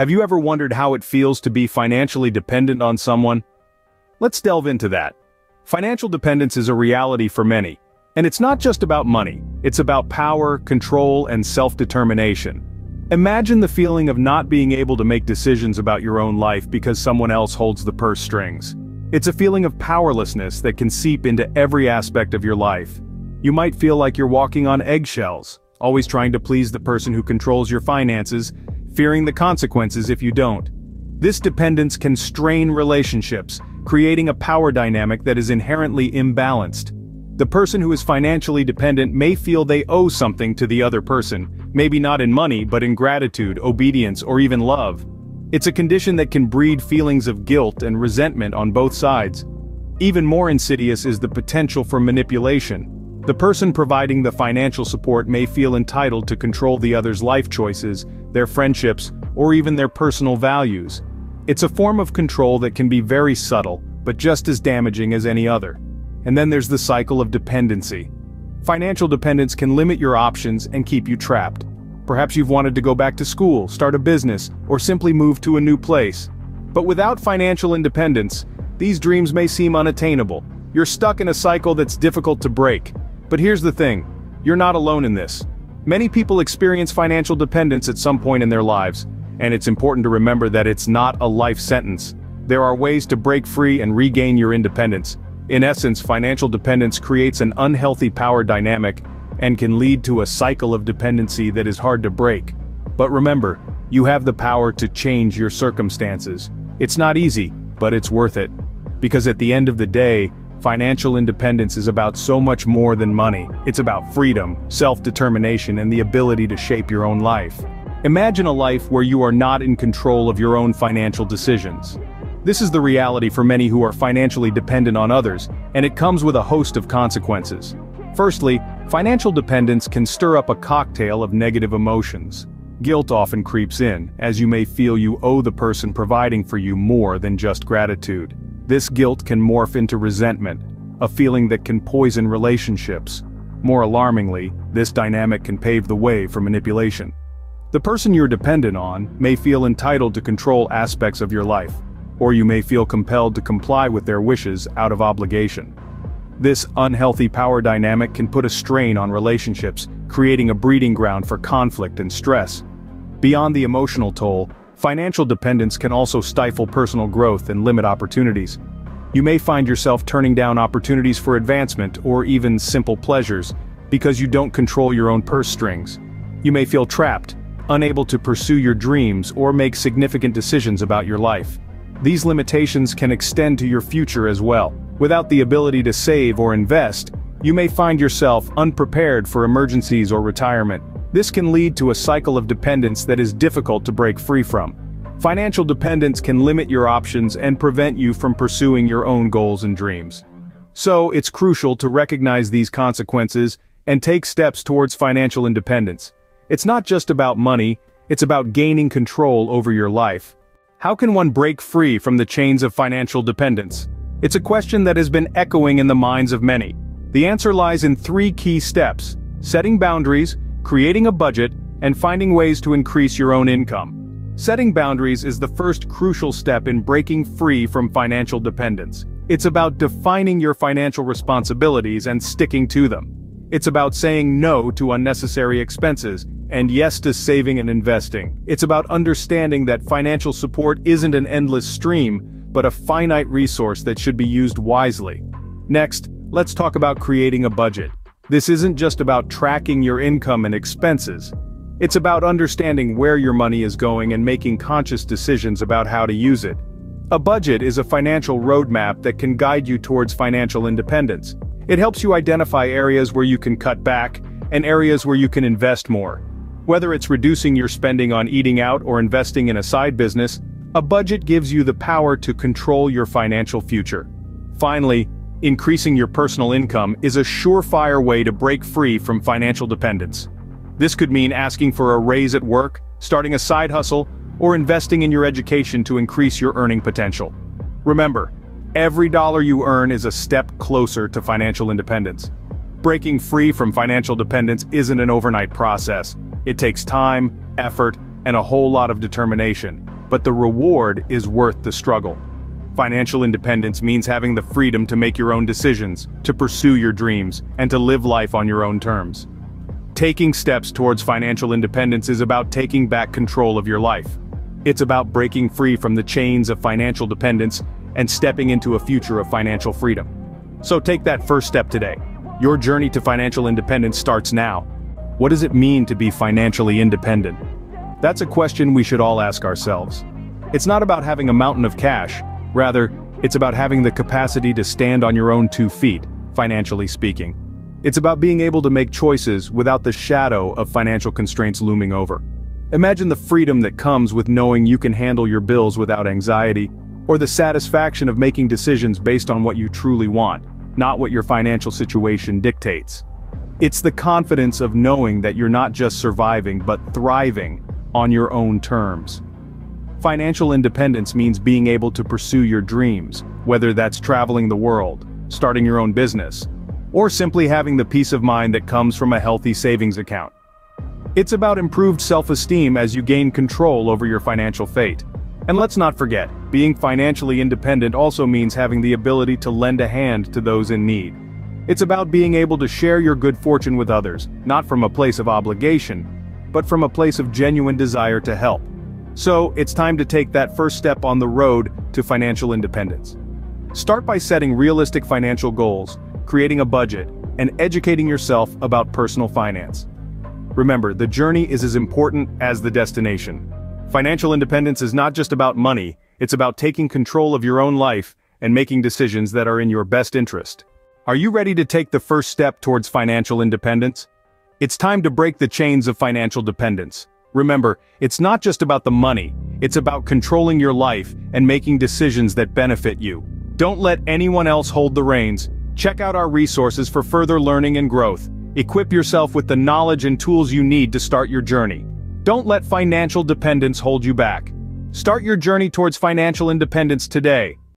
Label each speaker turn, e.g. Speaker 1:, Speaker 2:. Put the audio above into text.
Speaker 1: Have you ever wondered how it feels to be financially dependent on someone? Let's delve into that. Financial dependence is a reality for many, and it's not just about money, it's about power, control, and self-determination. Imagine the feeling of not being able to make decisions about your own life because someone else holds the purse strings. It's a feeling of powerlessness that can seep into every aspect of your life. You might feel like you're walking on eggshells, always trying to please the person who controls your finances, fearing the consequences if you don't. This dependence can strain relationships, creating a power dynamic that is inherently imbalanced. The person who is financially dependent may feel they owe something to the other person, maybe not in money but in gratitude, obedience, or even love. It's a condition that can breed feelings of guilt and resentment on both sides. Even more insidious is the potential for manipulation. The person providing the financial support may feel entitled to control the other's life choices, their friendships, or even their personal values. It's a form of control that can be very subtle, but just as damaging as any other. And then there's the cycle of dependency. Financial dependence can limit your options and keep you trapped. Perhaps you've wanted to go back to school, start a business, or simply move to a new place. But without financial independence, these dreams may seem unattainable. You're stuck in a cycle that's difficult to break. But here's the thing, you're not alone in this. Many people experience financial dependence at some point in their lives, and it's important to remember that it's not a life sentence. There are ways to break free and regain your independence. In essence, financial dependence creates an unhealthy power dynamic and can lead to a cycle of dependency that is hard to break. But remember, you have the power to change your circumstances. It's not easy, but it's worth it. Because at the end of the day, financial independence is about so much more than money. It's about freedom, self-determination and the ability to shape your own life. Imagine a life where you are not in control of your own financial decisions. This is the reality for many who are financially dependent on others, and it comes with a host of consequences. Firstly, financial dependence can stir up a cocktail of negative emotions. Guilt often creeps in, as you may feel you owe the person providing for you more than just gratitude. This guilt can morph into resentment, a feeling that can poison relationships. More alarmingly, this dynamic can pave the way for manipulation. The person you're dependent on may feel entitled to control aspects of your life, or you may feel compelled to comply with their wishes out of obligation. This unhealthy power dynamic can put a strain on relationships, creating a breeding ground for conflict and stress. Beyond the emotional toll, financial dependence can also stifle personal growth and limit opportunities. You may find yourself turning down opportunities for advancement or even simple pleasures, because you don't control your own purse strings. You may feel trapped, unable to pursue your dreams or make significant decisions about your life. These limitations can extend to your future as well. Without the ability to save or invest, you may find yourself unprepared for emergencies or retirement. This can lead to a cycle of dependence that is difficult to break free from. Financial dependence can limit your options and prevent you from pursuing your own goals and dreams. So, it's crucial to recognize these consequences and take steps towards financial independence. It's not just about money, it's about gaining control over your life. How can one break free from the chains of financial dependence? It's a question that has been echoing in the minds of many. The answer lies in three key steps, setting boundaries, creating a budget, and finding ways to increase your own income. Setting boundaries is the first crucial step in breaking free from financial dependence. It's about defining your financial responsibilities and sticking to them. It's about saying no to unnecessary expenses and yes to saving and investing. It's about understanding that financial support isn't an endless stream, but a finite resource that should be used wisely. Next, let's talk about creating a budget. This isn't just about tracking your income and expenses. It's about understanding where your money is going and making conscious decisions about how to use it. A budget is a financial roadmap that can guide you towards financial independence. It helps you identify areas where you can cut back, and areas where you can invest more. Whether it's reducing your spending on eating out or investing in a side business, a budget gives you the power to control your financial future. Finally, increasing your personal income is a surefire way to break free from financial dependence. This could mean asking for a raise at work, starting a side hustle, or investing in your education to increase your earning potential. Remember, every dollar you earn is a step closer to financial independence. Breaking free from financial dependence isn't an overnight process. It takes time, effort, and a whole lot of determination. but the reward is worth the struggle. Financial independence means having the freedom to make your own decisions, to pursue your dreams, and to live life on your own terms. Taking steps towards financial independence is about taking back control of your life. It's about breaking free from the chains of financial dependence and stepping into a future of financial freedom. So take that first step today. Your journey to financial independence starts now. What does it mean to be financially independent? That's a question we should all ask ourselves. It's not about having a mountain of cash, rather, it's about having the capacity to stand on your own two feet, financially speaking. It's about being able to make choices without the shadow of financial constraints looming over. Imagine the freedom that comes with knowing you can handle your bills without anxiety, or the satisfaction of making decisions based on what you truly want, not what your financial situation dictates. It's the confidence of knowing that you're not just surviving but thriving on your own terms. Financial independence means being able to pursue your dreams, whether that's traveling the world, starting your own business, or simply having the peace of mind that comes from a healthy savings account. It's about improved self-esteem as you gain control over your financial fate. And let's not forget, being financially independent also means having the ability to lend a hand to those in need. It's about being able to share your good fortune with others, not from a place of obligation, but from a place of genuine desire to help. So, it's time to take that first step on the road to financial independence. Start by setting realistic financial goals, creating a budget, and educating yourself about personal finance. Remember, the journey is as important as the destination. Financial independence is not just about money, it's about taking control of your own life and making decisions that are in your best interest. Are you ready to take the first step towards financial independence? It's time to break the chains of financial dependence. Remember, it's not just about the money, it's about controlling your life and making decisions that benefit you. Don't let anyone else hold the reins, Check out our resources for further learning and growth. Equip yourself with the knowledge and tools you need to start your journey. Don't let financial dependence hold you back. Start your journey towards financial independence today.